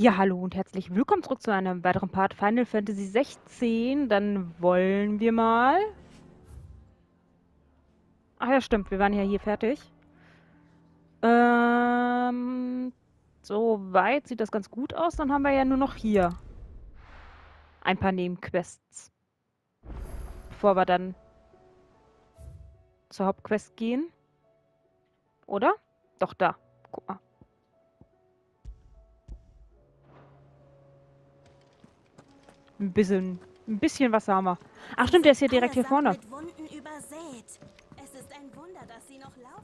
Ja, hallo und herzlich willkommen zurück zu einem weiteren Part Final Fantasy 16. Dann wollen wir mal. Ach ja, stimmt, wir waren ja hier fertig. Ähm, soweit sieht das ganz gut aus. Dann haben wir ja nur noch hier ein paar Nebenquests. Bevor wir dann zur Hauptquest gehen. Oder? Doch, da. Guck mal. Ein bisschen, ein bisschen was haben wir. Ach stimmt, der ist hier direkt hier vorne.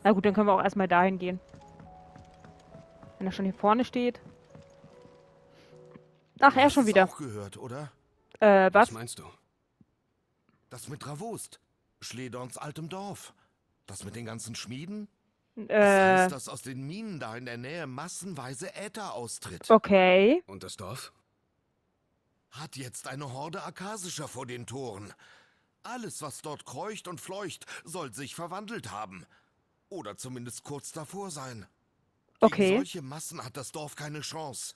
Na gut, dann können wir auch erstmal dahin gehen. Wenn er schon hier vorne steht. Ach, er schon wieder. auch gehört, oder? Äh, was? Was meinst du? Das mit Travost. Schledorns altem Dorf. Das mit den ganzen Schmieden? Das Äh, heißt, dass aus den Minen da in der Nähe massenweise Äther austritt. okay. Und das Dorf? Hat jetzt eine Horde Akasischer vor den Toren. Alles, was dort kreucht und fleucht, soll sich verwandelt haben. Oder zumindest kurz davor sein. Gegen Okay. solche Massen hat das Dorf keine Chance.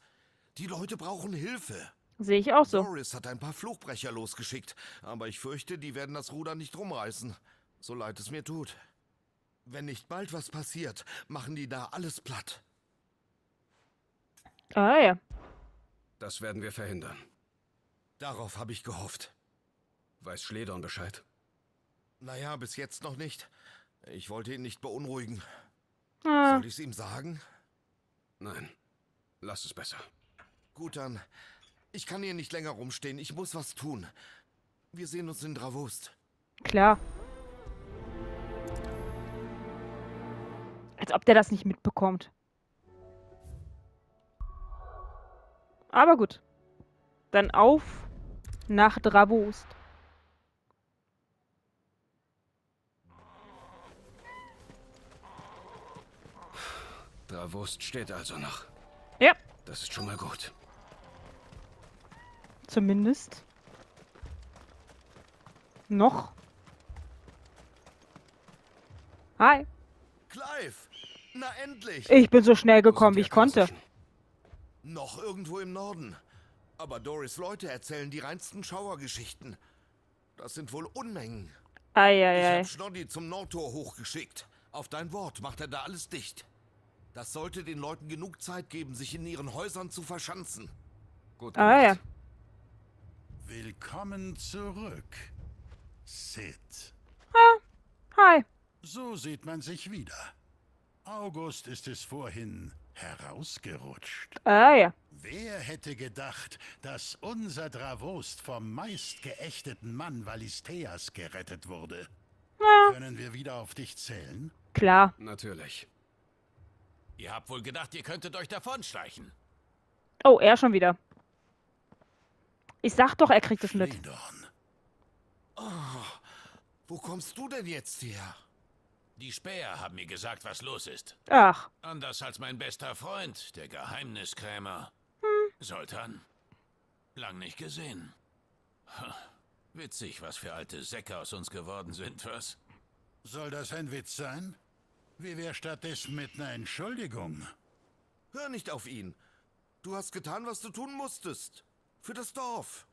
Die Leute brauchen Hilfe. Sehe ich auch so. Doris hat ein paar Fluchbrecher losgeschickt, aber ich fürchte, die werden das Ruder nicht rumreißen. So leid es mir tut. Wenn nicht bald was passiert, machen die da alles platt. Ah ja. Das werden wir verhindern. Darauf habe ich gehofft. Weiß Schledorn Bescheid? Naja, bis jetzt noch nicht. Ich wollte ihn nicht beunruhigen. Ah, Soll ich es ihm sagen? Nein. Lass es besser. Gut dann. Ich kann hier nicht länger rumstehen. Ich muss was tun. Wir sehen uns in Dravust. klar. Als ob der das nicht mitbekommt. Aber gut. Dann auf nach Dravost. Dravust steht also noch. Ja, Das ist schon mal gut. zumindest. Noch. Hi. Clive! Na endlich! Ich bin so schnell gekommen, wie ich konnte. Noch irgendwo im Norden. Aber Doris Leute erzählen die reinsten Schauergeschichten. Das sind wohl Unmengen. Ich Eieiei. hab Schnoddy zum Nordtor hochgeschickt. Auf dein Wort macht er da alles dicht. Das sollte den Leuten genug Zeit geben, sich in ihren Häusern zu verschanzen. Gut Ah ja. Willkommen zurück, Sid. Hi. So sieht man sich wieder. August ist es vorhin herausgerutscht. Ah ja. Wer hätte gedacht, dass unser Dravost vom meistgeächteten Mann Valisteas gerettet wurde? Können wir wieder auf dich zählen? Klar. Natürlich. Ihr habt wohl gedacht, ihr könntet euch davonschleichen. Oh, er schon wieder. Ich sag doch, er kriegt es mit. Schledorn. Wo kommst du denn jetzt her? Die Späher haben mir gesagt, was los ist. Ach, Anders als mein bester Freund, der Geheimniskrämer. Soltan. Lang nicht gesehen. Ha, Witzig, was für alte Säcke aus uns geworden sind, was? Soll das ein Witz sein? Wie wäre stattdessen mit einer Entschuldigung? Hör nicht auf ihn. Du hast getan, was du tun musstest. Für das Dorf.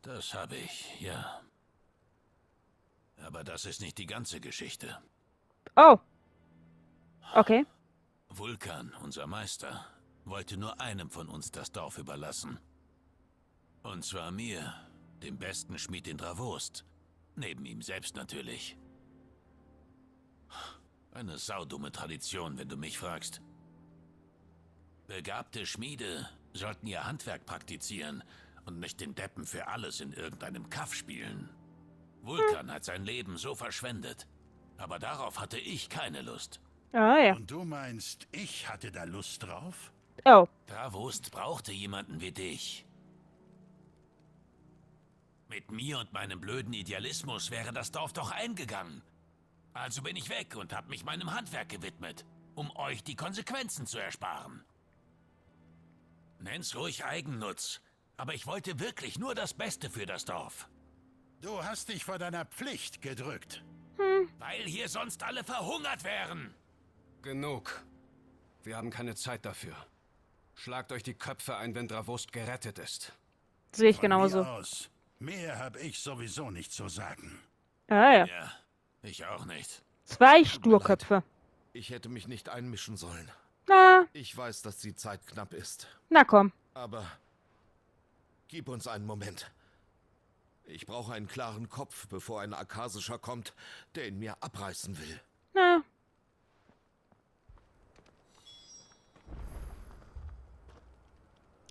Das habe ich, ja. Aber das ist nicht die ganze Geschichte. oh. Okay. Vulkan, unser Meister, wollte nur einem von uns das Dorf überlassen. Und zwar mir, dem besten Schmied in Dravost. Neben ihm selbst natürlich. Eine saudumme Tradition, wenn du mich fragst. Begabte Schmiede sollten ihr Handwerk praktizieren und nicht den Deppen für alles in irgendeinem Kaff spielen. Vulkan hat sein Leben so verschwendet. Aber darauf hatte ich keine Lust. Ah ja. Und du meinst, ich hatte da Lust drauf? Oh. Dravost brauchte jemanden wie dich. Mit mir und meinem blöden Idealismus wäre das Dorf doch eingegangen. Also bin ich weg und habe mich meinem Handwerk gewidmet, um euch die Konsequenzen zu ersparen. Nenn's ruhig Eigennutz, aber ich wollte wirklich nur das Beste für das Dorf. Du hast dich vor deiner Pflicht gedrückt. Weil hier sonst alle verhungert wären. Genug. Wir haben keine Zeit dafür. Schlagt euch die Köpfe ein, wenn Dravost gerettet ist. Sehe ich Von genauso. mir aus. Mehr habe ich sowieso nicht zu sagen. Ah, ja. Ja, ich auch nicht. Zwei Sturköpfe. Ich hätte mich nicht einmischen sollen. Na, Ich weiß, dass die Zeit knapp ist. na komm. Aber gib uns einen Moment. Ich brauche einen klaren Kopf, bevor ein Akasischer kommt, der ihn mir abreißen will. Na.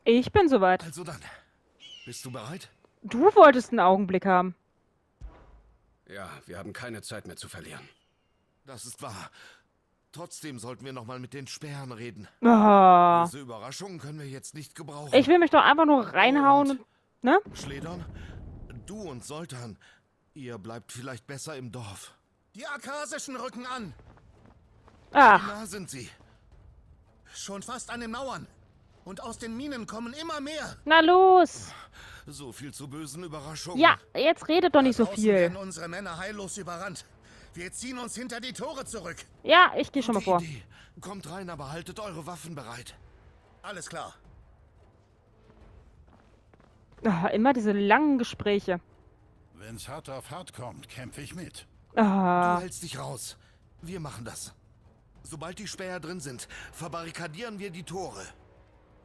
Ich bin soweit. Also dann, bist du bereit? Du wolltest einen Augenblick haben. Ja, wir haben keine Zeit mehr zu verlieren. Das ist wahr. Trotzdem sollten wir nochmal mit den Sperren reden. Oh. Diese Überraschungen können wir jetzt nicht gebrauchen. Ich will mich doch einfach nur reinhauen und. Ne? Schledern, du und Soltan, ihr bleibt vielleicht besser im Dorf. Die Akasischen rücken an. Ach, nah sind sie? Schon fast an den Mauern. Und aus den Minen kommen immer mehr. na los. So viel zu bösen Überraschungen. Ja, jetzt redet doch nicht so viel. werden unsere Männer heillos überrannt. Wir ziehen uns hinter die Tore zurück. Ja, ich gehe schon mal vor. Idee. Kommt rein, aber haltet eure Waffen bereit. Alles klar. Ah, immer diese langen Gespräche. Wenn's hart auf hart kommt, kämpfe ich mit. Du Ah, hältst dich raus. Wir machen das. Sobald die Späher drin sind, verbarrikadieren wir die Tore.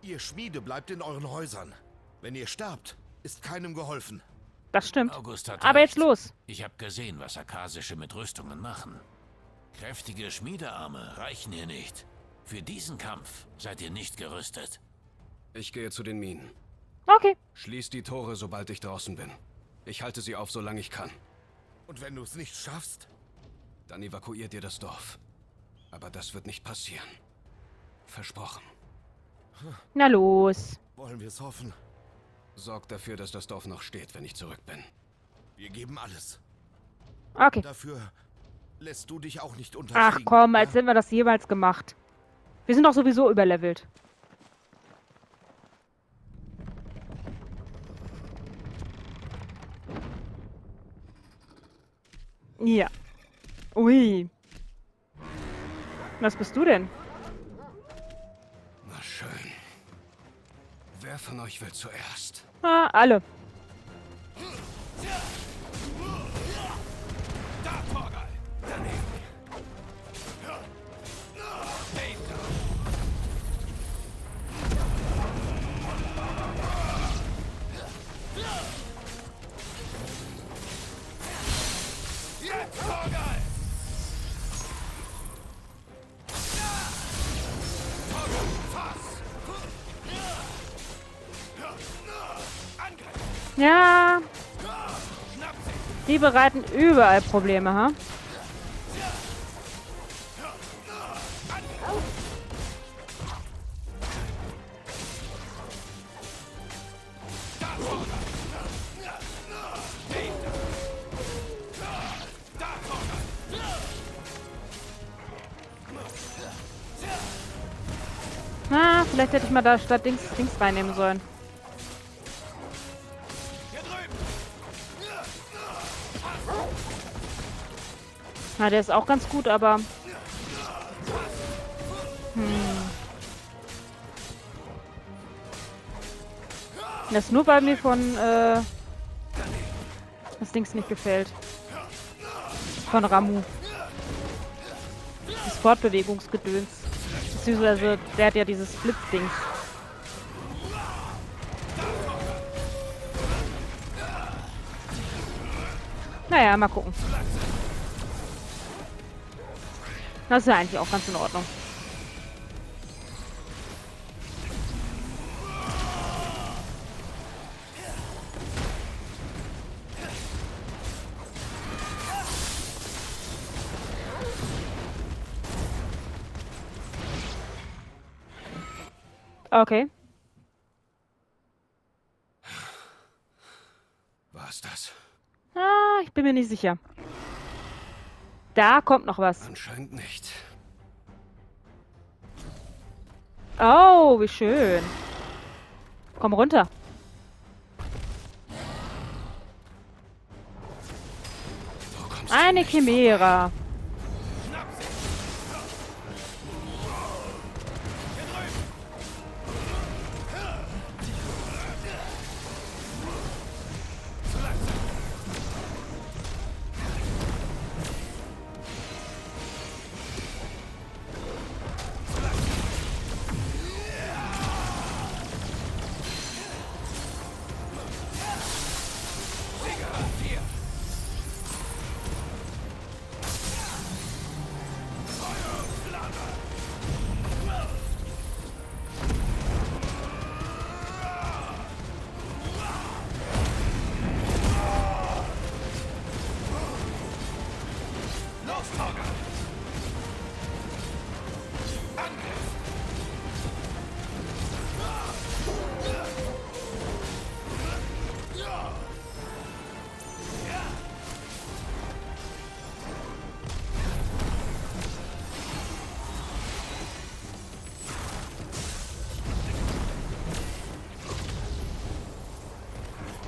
Ihr Schmiede bleibt in euren Häusern. Wenn ihr sterbt, ist keinem geholfen. das stimmt. August hat Aber recht. jetzt los. Ich habe gesehen, was Akasische mit Rüstungen machen. Kräftige Schmiedearme reichen hier nicht. Für diesen Kampf seid ihr nicht gerüstet. Ich gehe zu den Minen. Okay. Schließt die Tore, sobald ich draußen bin. Ich halte sie auf, solange ich kann. Und wenn du es nicht schaffst, Dann evakuiert ihr das Dorf. Aber das wird nicht passieren. Versprochen. Na los. wollen wir es hoffen. Sorgt dafür, dass das Dorf noch steht, wenn ich zurück bin. Wir geben alles. Okay. Dafür lässt du dich auch nicht Ach unterkriegen. komm, als ja? hätten wir das jeweils gemacht. Wir sind doch sowieso überlevelt. Ja. Ui. Was bist du denn? Na schön. Wer von euch will zuerst? Ah, alle. Die bereiten überall Probleme, ha? Na, vielleicht hätte ich mal da statt Dings, Dings reinnehmen sollen. Na, der ist auch ganz gut, aber... Hm. Das ist nur, weil mir von, äh... Das Dings nicht gefällt. Von Ramu. Das Fortbewegungsgedöns. Beziehungsweise, der hat ja dieses Blitzding. Naja, mal gucken. Das ist ja eigentlich auch ganz in Ordnung. Okay. War's das? Ah, ich bin mir nicht sicher. Da kommt noch was. Anscheinend nicht. Oh, wie schön. Komm runter. Eine nicht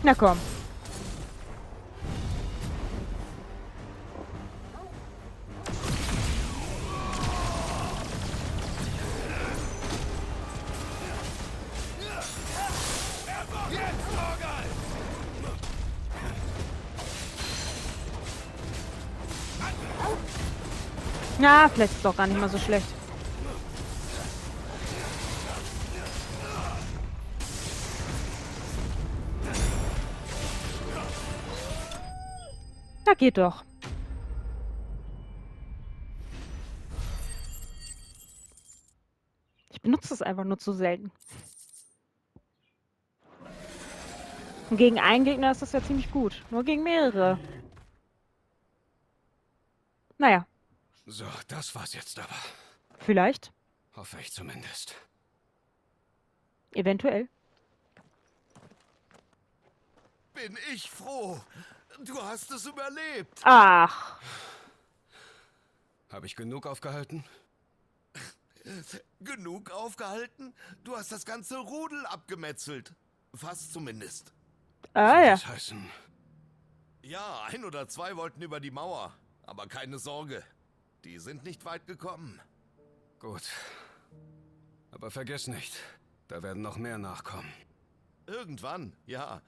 Na komm. Ja, vielleicht ist es doch gar nicht mal so schlecht. Geht doch. Ich benutze es einfach nur zu selten. Und gegen einen Gegner ist das ja ziemlich gut. Nur gegen mehrere. Naja, So, das war's jetzt aber. vielleicht. Hoffe ich zumindest. Eventuell. Bin ich froh. Du hast es überlebt. Ach, Habe ich genug aufgehalten? Genug aufgehalten? Du hast das ganze Rudel abgemetzelt. Fast zumindest. ah Soll ja. Das heißen, Ja, ein oder zwei wollten über die Mauer. Aber keine Sorge. Die sind nicht weit gekommen. gut. Aber vergiss nicht, da werden noch mehr nachkommen. Irgendwann, ja.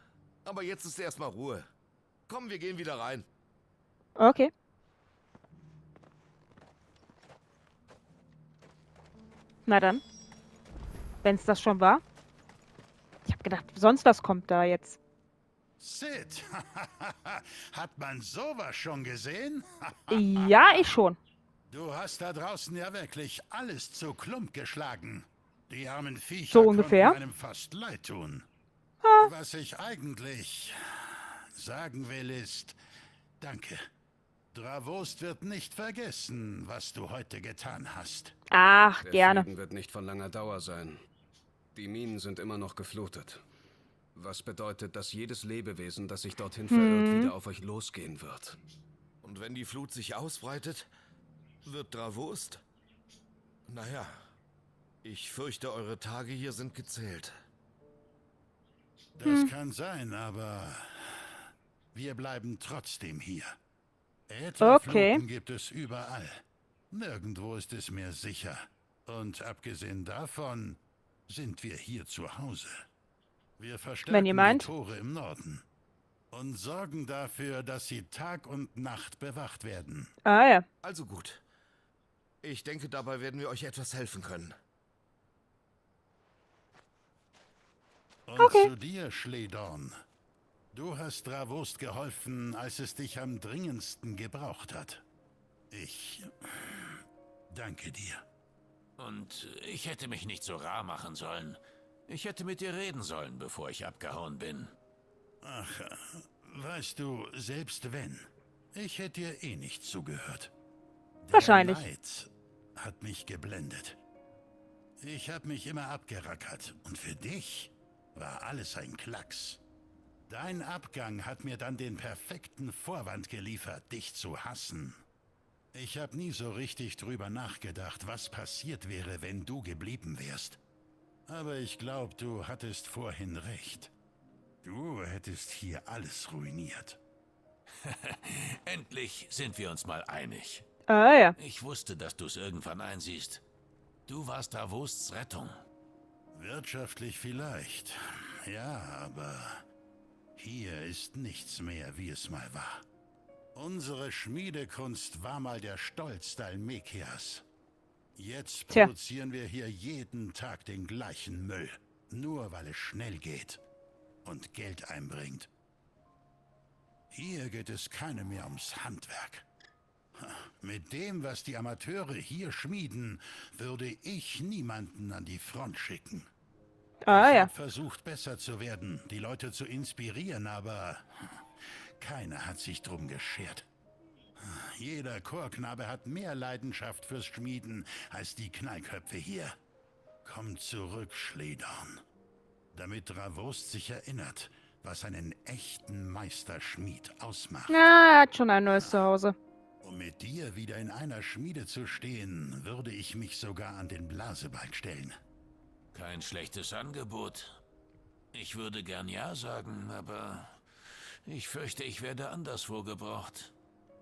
Aber jetzt ist erstmal Ruhe. Komm, wir gehen wieder rein. Okay. Na dann. Wenn es das schon war. Ich habe gedacht, sonst was kommt da jetzt. Sid, hat man sowas schon gesehen? Ja, ich schon. Du hast da draußen ja wirklich alles zu Klump geschlagen. Die armen Viecher So ungefähr. konnten einem fast leid tun. Was ich eigentlich sagen will ist, danke. Dravost wird nicht vergessen, was du heute getan hast. Ach, Der gerne. Frieden wird nicht von langer Dauer sein. Die Minen sind immer noch geflutet. Was bedeutet, dass jedes Lebewesen, das sich dorthin verirrt, wieder auf euch losgehen wird. Und wenn die Flut sich ausbreitet, wird Dravost? Naja, ich fürchte, eure Tage hier sind gezählt. Das kann sein, aber wir bleiben trotzdem hier. Etwa Okay. Gibt es überall. Nirgendwo ist es mehr sicher. Und abgesehen davon sind wir hier zu Hause. Wir verstärken ihr meint. die Tore im Norden und sorgen dafür, dass sie Tag und Nacht bewacht werden. Ah ja. Also gut. Ich denke, dabei werden wir euch etwas helfen können. Und Okay. zu dir, Schledorn. Du hast Dravost geholfen, als es dich am dringendsten gebraucht hat. Ich danke dir. Und ich hätte mich nicht so rar machen sollen. Ich hätte mit dir reden sollen, bevor ich abgehauen bin. Ach, äh, weißt du, selbst wenn, ich hätte dir eh nicht zugehört. Der Wahrscheinlich. Neid hat mich geblendet. Ich habe mich immer abgerackert und für dich war alles ein Klacks. Dein Abgang hat mir dann den perfekten Vorwand geliefert, dich zu hassen. Ich habe nie so richtig drüber nachgedacht, was passiert wäre, wenn du geblieben wärst. Aber ich glaube, du hattest vorhin recht. Du hättest hier alles ruiniert. Endlich sind wir uns mal einig. Ah ja. Ich wusste, dass du es irgendwann einsiehst. Du warst Davosts Rettung. Wirtschaftlich vielleicht. Ja, aber hier ist nichts mehr, wie es mal war. Unsere Schmiedekunst war mal der Stolz Dalmekias. Jetzt Tja. produzieren wir hier jeden Tag den gleichen Müll, nur weil es schnell geht und Geld einbringt. Hier geht es keine mehr ums Handwerk. Mit dem, was die Amateure hier schmieden, würde ich niemanden an die Front schicken. Ah Ich ja. versucht, besser zu werden, die Leute zu inspirieren, aber keiner hat sich drum geschert. Jeder Chorknabe hat mehr Leidenschaft fürs Schmieden als die Knallköpfe hier. Komm zurück, Schledorn. Damit Dravost sich erinnert, was einen echten Meisterschmied ausmacht. Na, er hat schon ein neues Zuhause. Um mit dir wieder in einer Schmiede zu stehen, würde ich mich sogar an den Blasebalg stellen. Kein schlechtes Angebot. Ich würde gern Ja sagen, aber ich fürchte, ich werde anderswo gebraucht.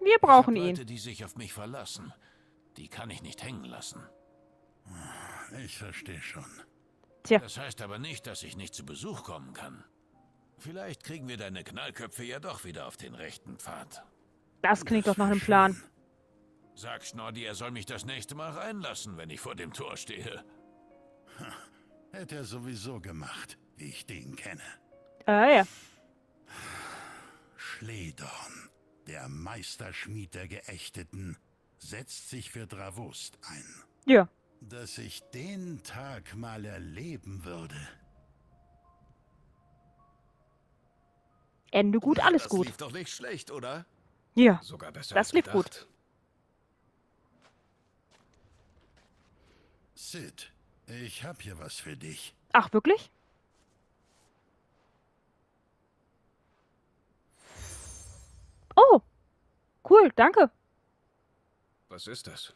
Wir brauchen ich ihn. Leute, die sich auf mich verlassen. Die kann ich nicht hängen lassen. Ich verstehe schon. Tja, Das heißt aber nicht, dass ich nicht zu Besuch kommen kann. Vielleicht kriegen wir deine Knallköpfe ja doch wieder auf den rechten Pfad. das klingt doch nach einem Plan. Sag Schnordi, er soll mich das nächste Mal reinlassen, wenn ich vor dem Tor stehe. Hätte er sowieso gemacht, wie ich den kenne. Ah ja. Schledorn, der Meisterschmied der Geächteten, setzt sich für Dravost ein. Ja. Dass ich den Tag mal erleben würde. Ende gut, alles das gut. lief doch nicht schlecht, oder? Ja. Sogar besser Das als lief gedacht. Sid, ich hab hier was für dich. Ach, wirklich? Oh. Cool, danke. Was ist das?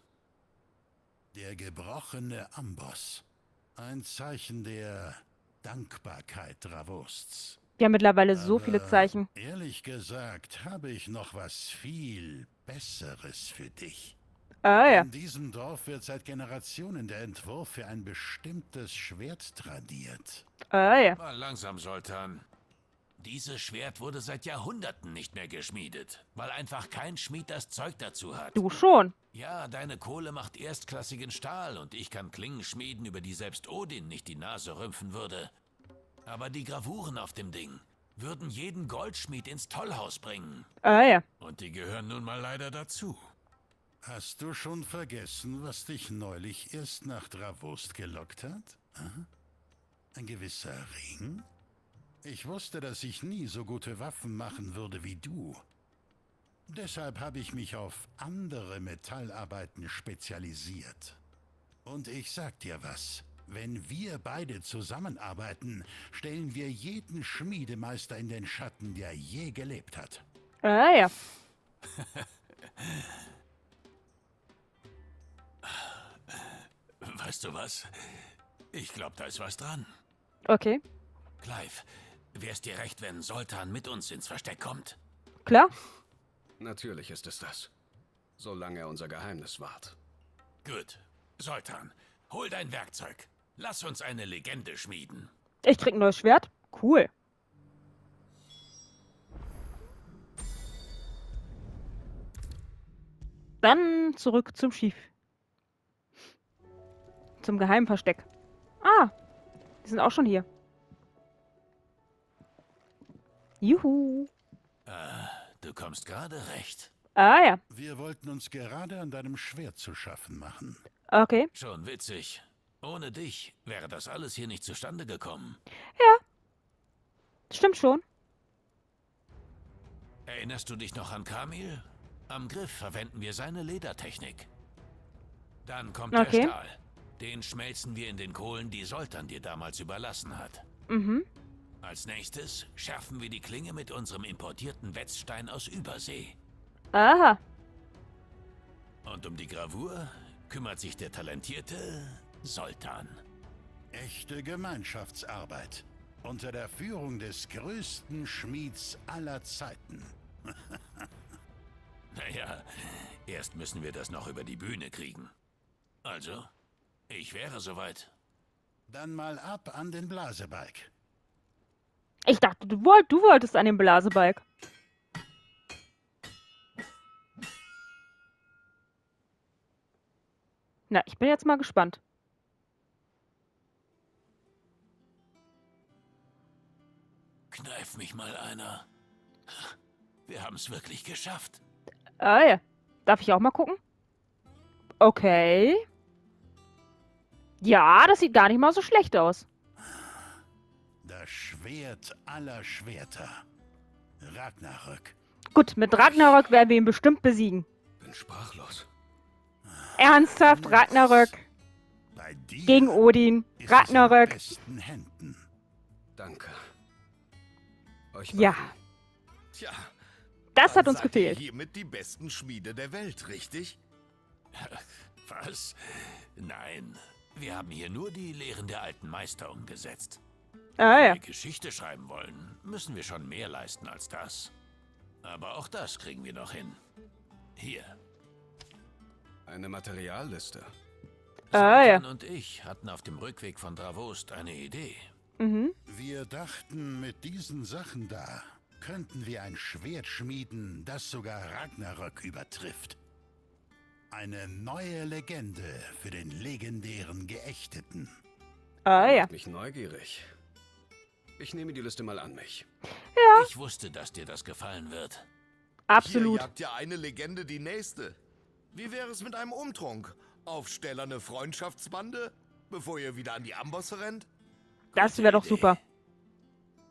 Der gebrochene Amboss. Ein Zeichen der Dankbarkeit. Wir haben mittlerweile so viele Aber Zeichen. Ehrlich gesagt habe ich noch was viel Besseres für dich. Ah ja. In diesem Dorf wird seit Generationen der Entwurf für ein bestimmtes Schwert tradiert. Ah ja. Mal langsam, Sultan. Dieses Schwert wurde seit Jahrhunderten nicht mehr geschmiedet, weil einfach kein Schmied das Zeug dazu hat. Du schon. Ja, deine Kohle macht erstklassigen Stahl und ich kann Klingen schmieden, über die selbst Odin nicht die Nase rümpfen würde. Aber die Gravuren auf dem Ding würden jeden Goldschmied ins Tollhaus bringen. Ah ja. Und die gehören nun mal leider dazu. Hast du schon vergessen, was dich neulich erst nach Dravost gelockt hat? Aha. Ein gewisser Ring? Ich wusste, dass ich nie so gute Waffen machen würde wie du. Deshalb habe ich mich auf andere Metallarbeiten spezialisiert. Und ich sag dir was. Wenn wir beide zusammenarbeiten, stellen wir jeden Schmiedemeister in den Schatten, der je gelebt hat. Ah ja. Weißt du was? Ich glaube, da ist was dran. Okay. Clive, wär's dir recht, wenn Sultan mit uns ins Versteck kommt? Klar. Natürlich ist es das. Solange er unser Geheimnis wahrt. Gut. Sultan, hol dein Werkzeug. Lass uns eine Legende schmieden. Ich krieg ein neues Schwert. Cool. Dann zurück zum Schiff. Zum Geheimversteck. Ah, die sind auch schon hier. Juhu. Du kommst gerade recht. Ah ja, Wir wollten uns gerade an deinem Schwert zu schaffen machen. okay. Schon witzig. Ohne dich wäre das alles hier nicht zustande gekommen. Stimmt schon. Erinnerst du dich noch an Kamil? Am Griff verwenden wir seine Ledertechnik. Dann kommt Okay. der Stahl. Den schmelzen wir in den Kohlen, die Soltan dir damals überlassen hat. Mhm. Als nächstes schärfen wir die Klinge mit unserem importierten Wetzstein aus Übersee. Aha. Und um die Gravur kümmert sich der talentierte Soltan. Echte Gemeinschaftsarbeit. Unter der Führung des größten Schmieds aller Zeiten. Naja, erst müssen wir das noch über die Bühne kriegen. Also, ich wäre soweit. Dann mal ab an den Blasebalg. Ich dachte, du, wollt, du wolltest an den Blasebalg. Na, ich bin jetzt mal gespannt. Kneif mich mal einer. Wir haben es wirklich geschafft. Ah ja. Darf ich auch mal gucken? Okay. Ja, das sieht gar nicht mal so schlecht aus. Das Schwert aller Schwerter. Ragnarök. Gut, mit Ragnarök werden wir ihn bestimmt besiegen. Bin sprachlos. Ernsthaft, Ragnarök Bei dir gegen Odin. Ragnarök. besten Händen. Danke. Euch Ja. Tja, das hat uns gefehlt. hiermit die besten Schmiede der Welt, richtig? Was? Nein, wir haben hier nur die Lehren der alten Meister umgesetzt. Ah ja. Wenn wir Geschichte schreiben wollen, müssen wir schon mehr leisten als das. Aber auch das kriegen wir noch hin. Hier. Eine Materialliste. Ah ja. Und ich hatten auf dem Rückweg von Dravost eine Idee. Mhm. Wir dachten, mit diesen Sachen da könnten wir ein Schwert schmieden, das sogar Ragnarök übertrifft. Eine neue Legende für den legendären Geächteten. Ah ja. Mich neugierig. Ich nehme die Liste mal an mich. Ich wusste, dass dir das gefallen wird. Absolut. Hier jagt ja eine Legende die nächste. Wie wäre es mit einem Umtrunk? Aufstellerne Freundschaftsbande, bevor ihr wieder an die Ambosse rennt? Das wäre doch super.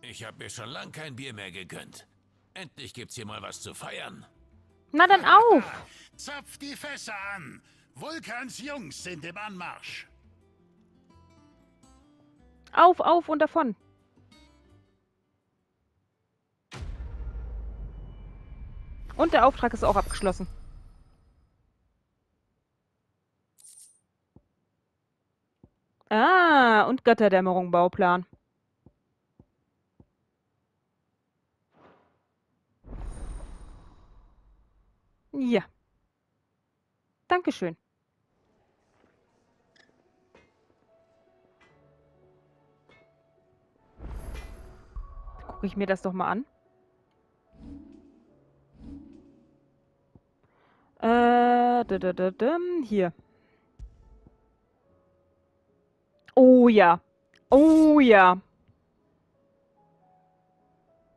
Ich habe mir schon lang kein Bier mehr gegönnt. Endlich gibt's hier mal was zu feiern. Na dann auf. Zapf die Fässer an! Vulkans Jungs sind im Anmarsch. Auf, auf und davon. Und der Auftrag ist auch abgeschlossen. Ah, und Götterdämmerung Bauplan. Ja. Dankeschön. Gucke ich mir das doch mal an. Äh, da, da, da, hier. Oh ja. Oh ja.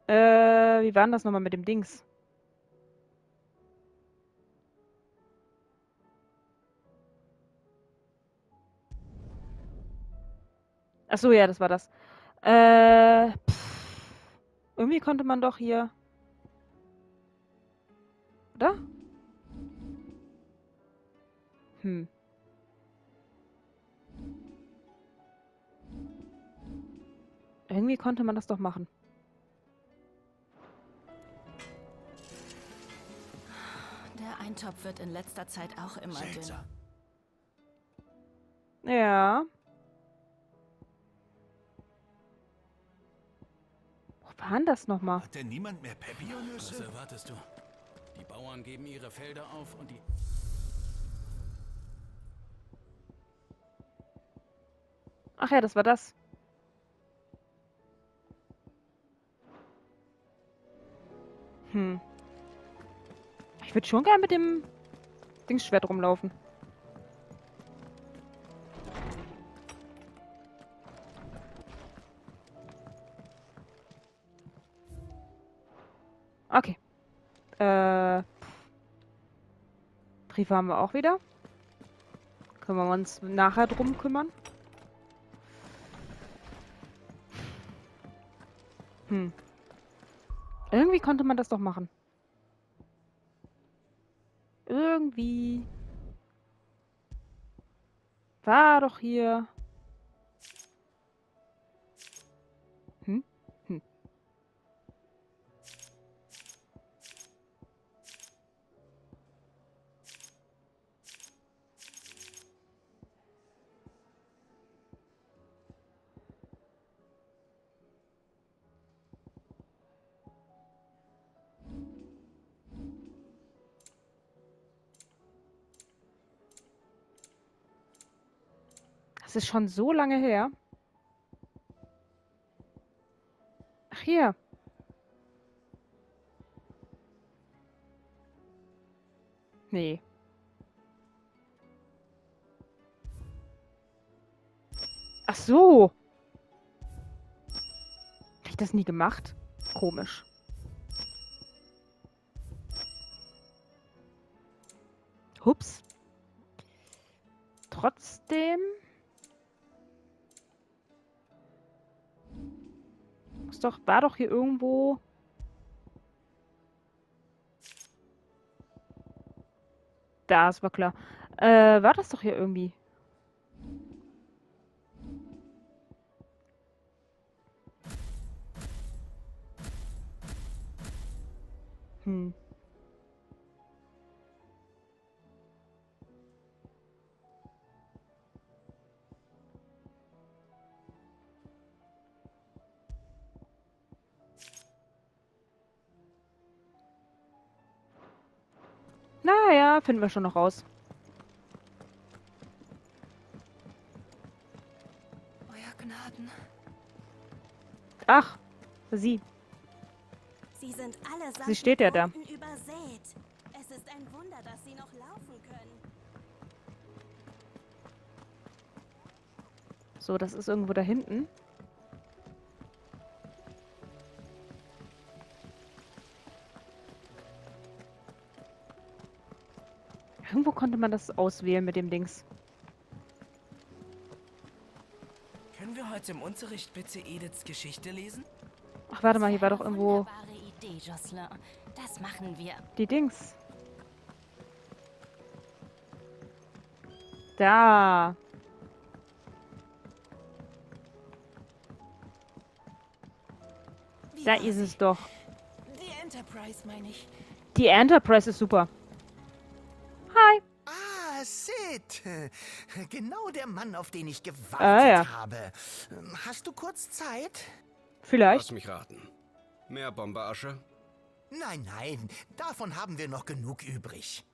Äh, wie war denn das nochmal mit dem Dings? Ach so, ja, das war das. Äh, pff, irgendwie konnte man doch hier. Oder? Hm. Irgendwie konnte man das doch machen. Der Eintopf wird in letzter Zeit auch immer Seltsam. Ja. Wo war denn das nochmal? Hat denn niemand mehr Pepionüsse? Was erwartest du? Die Bauern geben ihre Felder auf und die... Ach ja, das war das. Hm. Ich würde schon gerne mit dem Dingsschwert rumlaufen. Okay. Äh. Briefe haben wir auch wieder. Können wir uns nachher drum kümmern. Hm. Irgendwie konnte man das doch machen. Irgendwie. War doch hier. Ist schon so lange her. Ach, hier. Nee. Ach so. Hab ich das nie gemacht? Komisch. Hups. Trotzdem. Doch, war doch hier irgendwo. Das war klar. Äh, war das doch hier irgendwie? Hm. Ja, finden wir schon noch raus. Euer Gnaden. Ach, sie. Sie sind allesamt Sie steht ja da. Übersät. Es ist ein Wunder, dass sie noch laufen können. So, das ist irgendwo da hinten. Irgendwo konnte man das auswählen mit dem Dings. Können wir heute im Unterricht bitte Ediths Geschichte lesen? Ach, warte mal, hier war doch irgendwo Idee, Jocelyn. Das machen wir. die Dings. Da. Wie Da ist sie? es doch. Die Enterprise, meine ich. Die Enterprise ist super. Sid. Genau der Mann, auf den ich gewartet Ah, ja. habe. Hast du kurz Zeit? Vielleicht. Lass mich raten. Mehr Bomberasche? Nein, nein, davon haben wir noch genug übrig.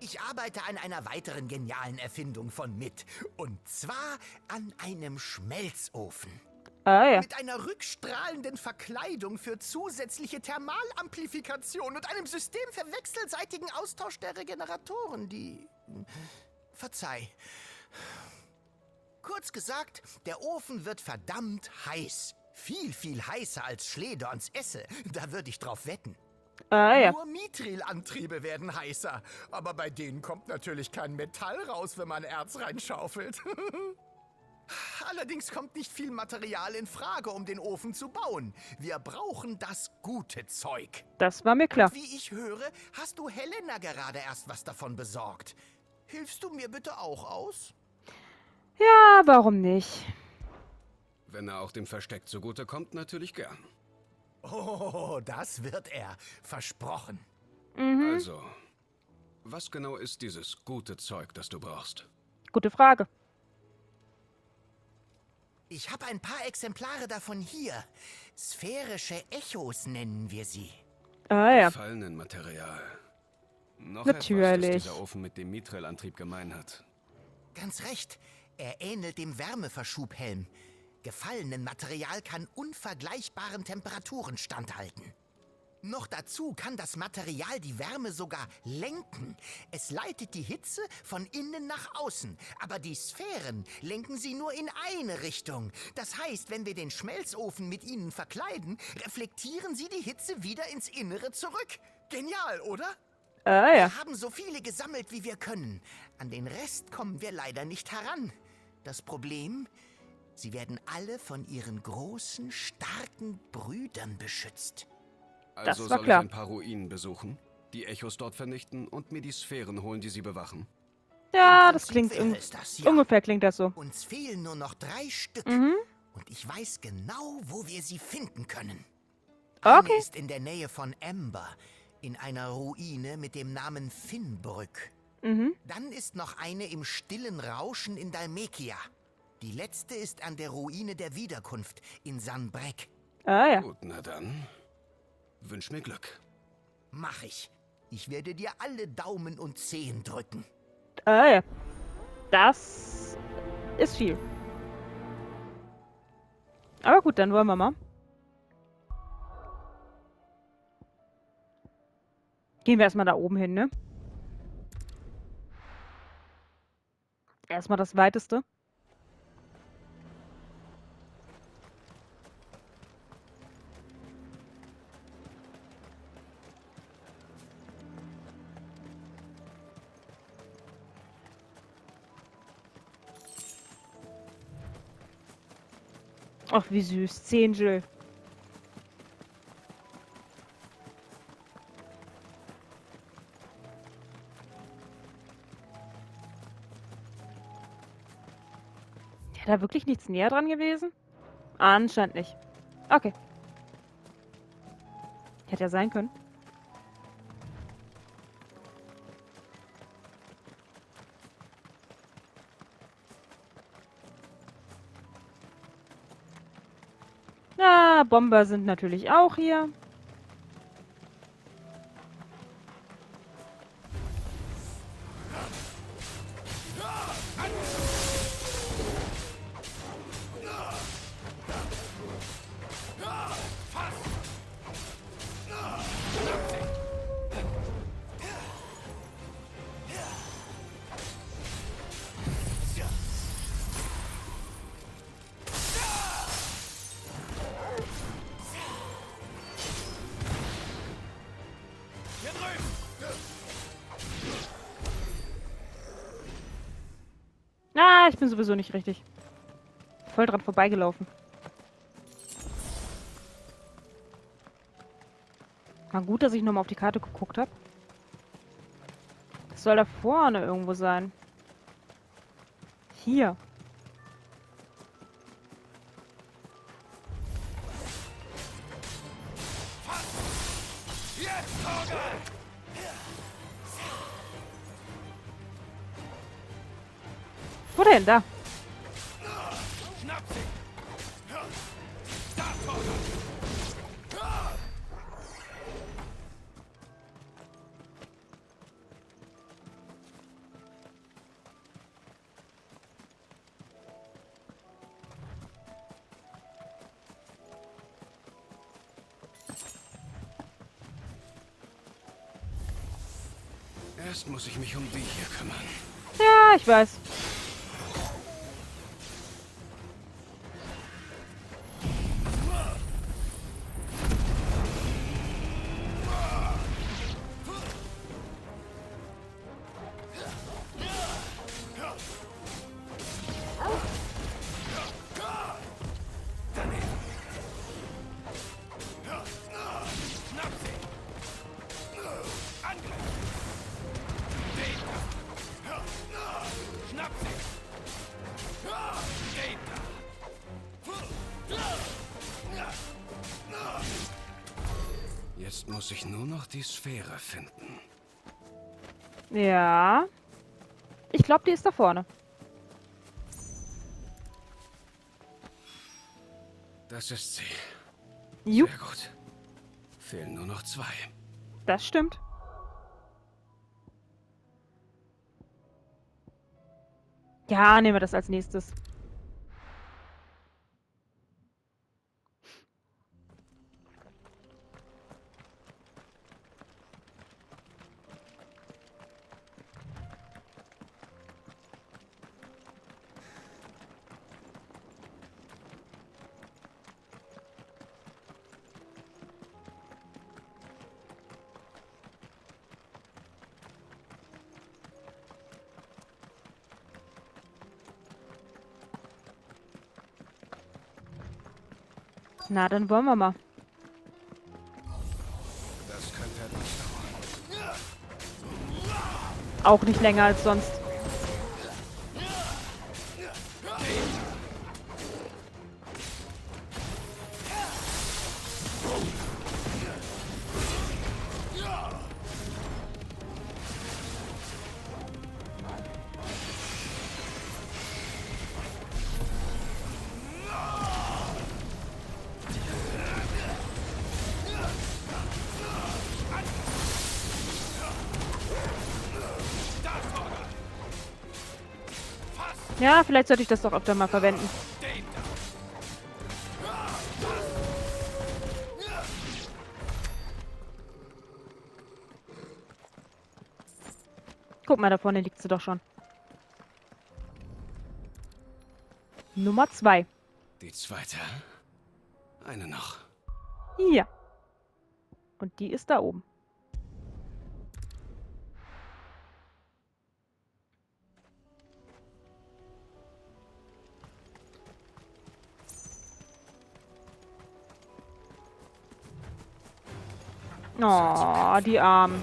Ich arbeite an einer weiteren genialen Erfindung von MIT. Und zwar an einem Schmelzofen. Ah ja. Mit einer rückstrahlenden Verkleidung für zusätzliche Thermalamplifikation und einem System für wechselseitigen Austausch der Regeneratoren, die... Verzeih. Kurz gesagt, der Ofen wird verdammt heiß. Viel, viel heißer als Schledorns Esse. Da würde ich drauf wetten. Ah ja. Nur Mithril-Antriebe werden heißer. Aber bei denen kommt natürlich kein Metall raus, wenn man Erz reinschaufelt. Allerdings kommt nicht viel Material in Frage, um den Ofen zu bauen. Wir brauchen das gute Zeug. Das war mir klar. Wie ich höre, hast du Helena gerade erst was davon besorgt. Hilfst du mir bitte auch aus? Ja, warum nicht? Wenn er auch dem Versteck zugute kommt, natürlich gern. Oh, das wird er. Versprochen. Mhm. Also, was genau ist dieses gute Zeug, das du brauchst? Gute Frage. Ich habe ein paar Exemplare davon hier. Sphärische Echos nennen wir sie. Ah ja. Fallenmaterial. Noch Natürlich. etwas, dieser Ofen mit dem Mithril-Antrieb gemein hat. Ganz recht. Er ähnelt dem Wärmeverschubhelm. Gefallenen Material kann unvergleichbaren Temperaturen standhalten. Noch dazu kann das Material die Wärme sogar lenken. Es leitet die Hitze von innen nach außen, aber die Sphären lenken sie nur in eine Richtung. Das heißt, wenn wir den Schmelzofen mit ihnen verkleiden, reflektieren sie die Hitze wieder ins Innere zurück. Genial, oder? Ah ja. Wir haben so viele gesammelt, wie wir können. An den Rest kommen wir leider nicht heran. Das Problem, sie werden alle von ihren großen, starken Brüdern beschützt. Also Das war soll klar. ich ein paar Ruinen besuchen, die Echos dort vernichten und mir die Sphären holen, die sie bewachen. Ja, das klingt das, ja. ungefähr klingt das so. Uns fehlen nur noch drei Stück. Mhm. Und ich weiß genau, wo wir sie finden können. Okay. Eine ist in der Nähe von Ember, in einer Ruine mit dem Namen Finnbrück. Mhm. Dann ist noch eine im stillen Rauschen in Dalmekia. Die letzte ist an der Ruine der Wiederkunft in Sanbreck. Ah ja. Gut, na dann. Wünsch mir Glück. Mach ich. Ich werde dir alle Daumen und Zehen drücken. Ah ja. Das ist viel. Aber gut, dann wollen wir mal. Gehen wir erstmal da oben hin, ne? Erstmal das weiteste. Ach, wie süß. Zehngel. Ja, da wirklich nichts näher dran gewesen? Anscheinend nicht. Okay. Hätte ja sein können. Na, Bomber sind natürlich auch hier. Sowieso nicht richtig. Voll dran vorbeigelaufen. Na gut, dass ich nochmal auf die Karte geguckt habe. Das soll da vorne irgendwo sein. Hier. Denn? Da. Erst muss ich mich um die hier kümmern. Ja, ich weiß. Finden. Ja. Ich glaube, die ist da vorne. Das ist sie. Jupp, Sehr gut. Fehlen nur noch zwei. das stimmt. Ja, nehmen wir das als nächstes. Na, dann wollen wir mal. Auch nicht länger als sonst. Ja, vielleicht sollte ich das doch öfter mal verwenden. Guck mal, da vorne liegt sie doch schon. Nummer zwei. Die zweite. Eine noch. Ja. Und die ist da oben. Oh, die Armen.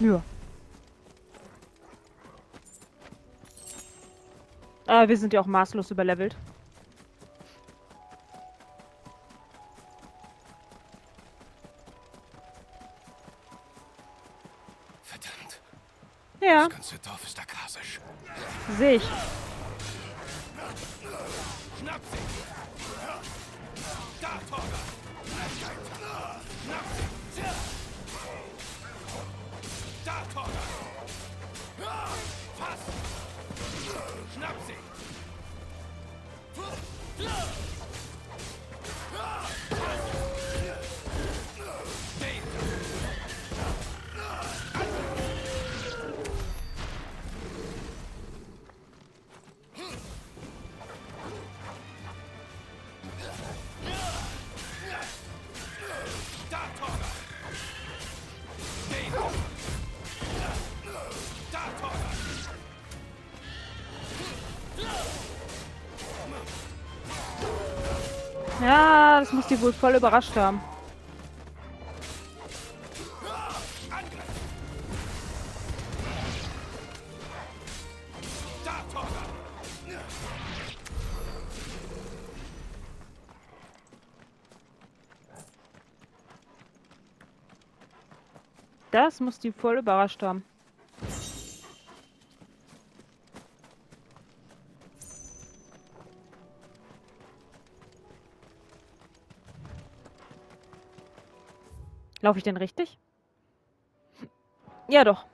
Ja. Äh, wir sind ja auch maßlos überlevelt. Verdammt. Ja, Das ganze Dorf ist akasisch. sehe ich. Ja, das muss die wohl voll überrascht haben. Das muss die voll überrascht haben. Laufe ich denn richtig? Ja, doch.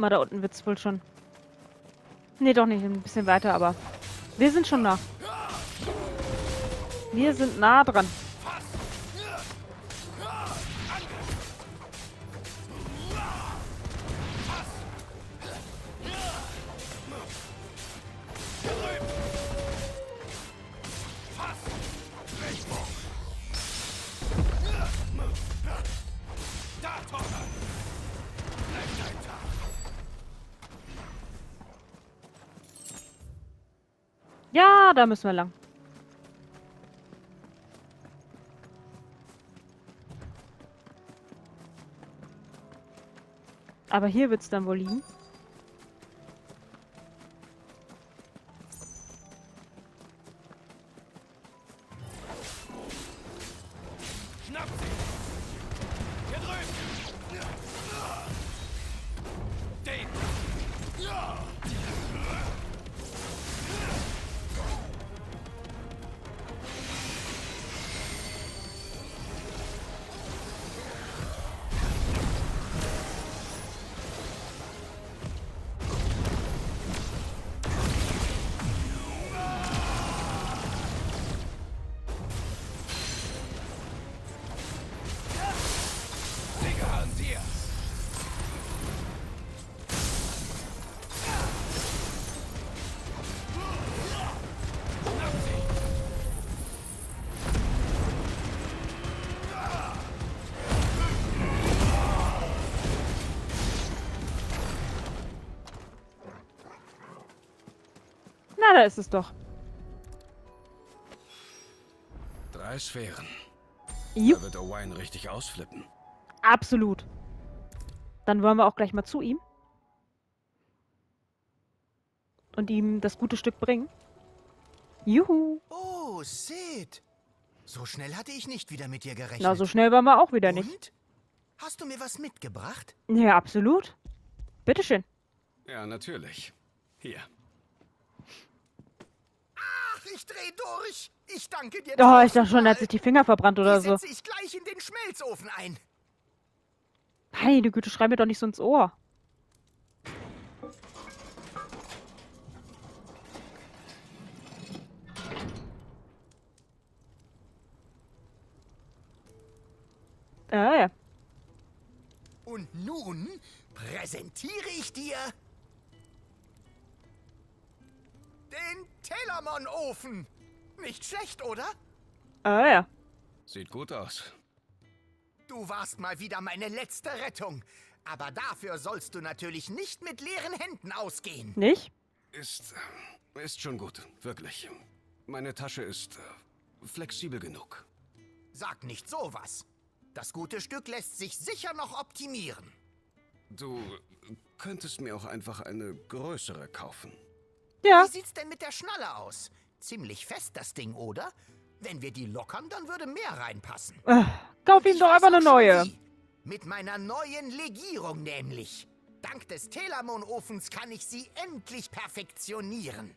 Mal, da unten wird's wohl schon. Nee, doch nicht, ein bisschen weiter, aber wir sind schon nah. Wir sind nah dran. Ja, da müssen wir lang. Aber hier wird's dann wohl liegen. Na, da ist es doch. Drei Sphären. Jupp, Da wird Owain richtig ausflippen. absolut. Dann wollen wir auch gleich mal zu ihm. Und ihm das gute Stück bringen. Juhu. Oh, Sid. So schnell hatte ich nicht wieder mit dir gerechnet. Na, so schnell waren wir auch wieder nicht. Und? Hast du mir was mitgebracht? Ja, absolut. Bitteschön. Ja, natürlich. Hier. Ich dreh durch. Ich danke dir. Oh, ich dachte schon, er hat sich die Finger verbrannt oder die so. setze ich gleich in den Schmelzofen ein. Meine Güte, schrei mir doch nicht so ins Ohr. Ah, ja. Und nun präsentiere ich dir den Telamon-Ofen. Nicht schlecht, oder? Ah ja. Sieht gut aus. Du warst mal wieder meine letzte Rettung. Aber dafür sollst du natürlich nicht mit leeren Händen ausgehen. Nicht? Ist. ist schon gut, wirklich. Meine Tasche ist äh, flexibel genug. Sag nicht sowas. Das gute Stück lässt sich sicher noch optimieren. Du könntest mir auch einfach eine größere kaufen. Ja. Wie sieht's denn mit der Schnalle aus? Ziemlich fest das Ding, oder? Wenn wir die lockern, dann würde mehr reinpassen. Äh, kauf ihm doch einfach eine neue. wie. Mit meiner neuen Legierung nämlich. Dank des Telamon-Ofens kann ich sie endlich perfektionieren.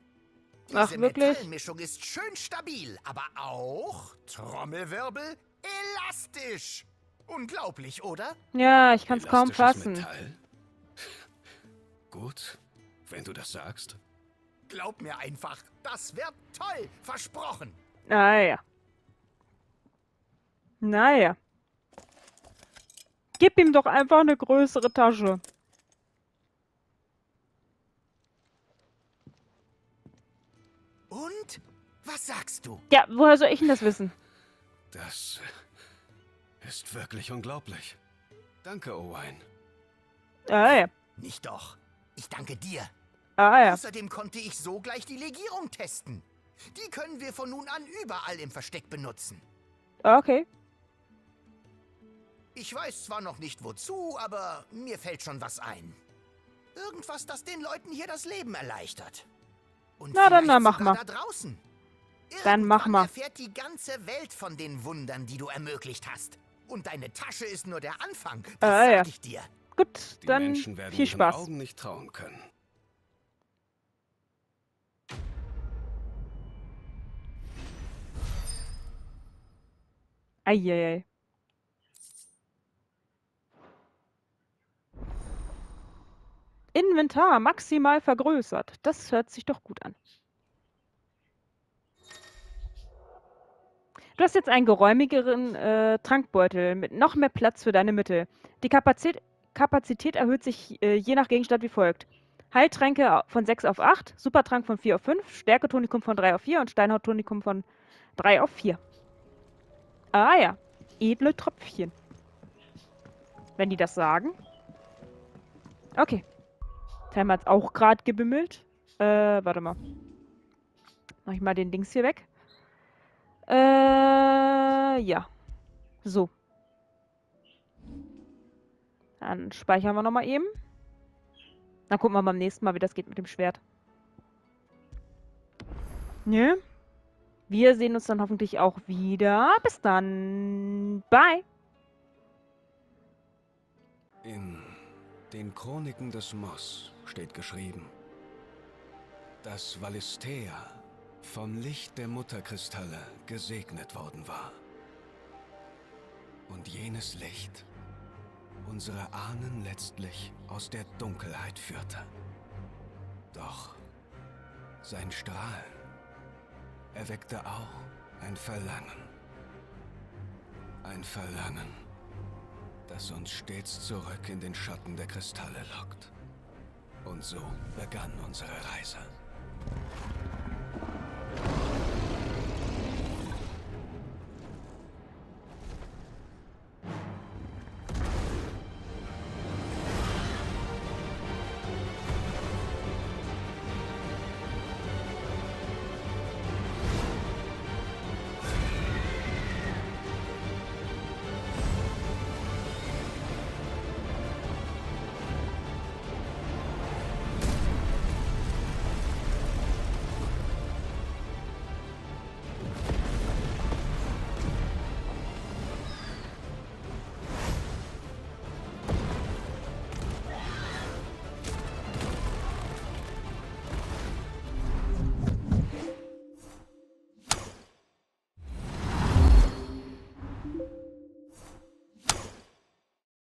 Diese Ach, wirklich? Metallmischung ist schön stabil, aber auch, Trommelwirbel, elastisch. Unglaublich, oder? Ja, ich kann's kaum Elastisches fassen. Metall? Gut, wenn du das sagst. Glaub mir einfach, das wird toll, versprochen. Naja. Naja. Gib ihm doch einfach eine größere Tasche. Und? Was sagst du? Ja, woher soll ich denn das wissen? Das ist wirklich unglaublich. Danke, Owain. Ah ja. Nicht doch. Ich danke dir. Ah ja. Außerdem konnte ich so gleich die Legierung testen. Die können wir von nun an überall im Versteck benutzen. Okay. Ich weiß zwar noch nicht wozu, aber mir fällt schon was ein. Irgendwas, das den Leuten hier das Leben erleichtert. Und Na, dann, na, mach mal. da draußen. Dann mach mal. erfährt die ganze Welt von den Wundern, die du ermöglicht hast. Und deine Tasche ist nur der Anfang. Das Ah, ja. sag ich dir. Gut, Die dann Menschen werden viel Spaß. Augen nicht trauen können. Eieiei. Inventar maximal vergrößert. Das hört sich doch gut an. Du hast jetzt einen geräumigeren äh, Trankbeutel mit noch mehr Platz für deine Mittel. Die Kapazität, Kapazität erhöht sich äh, je nach Gegenstand wie folgt. Heiltränke von 6 auf 8, Supertrank von 4 auf 5, Stärketonikum von 3 auf 4 und Steinhauttonikum von 3 auf 4. Ah ja, edle Tröpfchen. Wenn die das sagen. Okay. Timer hat's auch gerade gebimmelt. Äh, warte mal. Mach ich mal den Dings hier weg. Äh, ja. So. Dann speichern wir nochmal eben. Dann gucken wir beim nächsten Mal, wie das geht mit dem Schwert. Nö. Wir sehen uns dann hoffentlich auch wieder. Bis dann. Bye. In den Chroniken des Moss steht geschrieben, dass Valistea vom Licht der Mutterkristalle gesegnet worden war. Und jenes Licht unsere Ahnen letztlich aus der Dunkelheit führte. Doch sein Strahl erweckte auch ein Verlangen. Ein Verlangen, das uns stets zurück in den Schatten der Kristalle lockt. Und so begann unsere Reise.